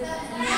Amen.